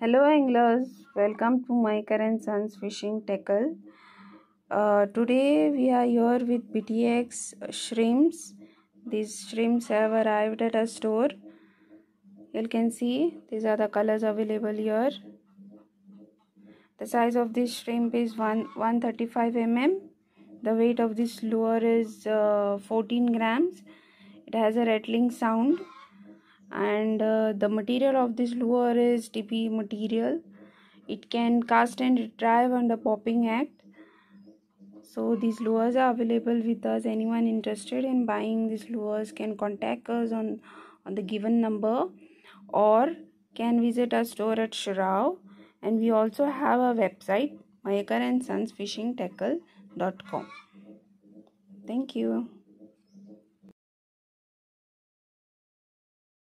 Hello anglers, welcome to Mayekar and Son's Fishing Tackle. Uh, today we are here with BTX shrimps. These shrimps have arrived at a store. You can see these are the colors available here. The size of this shrimp is 1 135 mm. The weight of this lure is uh, 14 grams. It has a rattling sound and uh, the material of this lure is TPE material it can cast and retrieve under popping act so these lures are available with us anyone interested in buying these lures can contact us on on the given number or can visit our store at Shirao and we also have a website Mayekar and Sons Fishing Tackle.com. Thank you.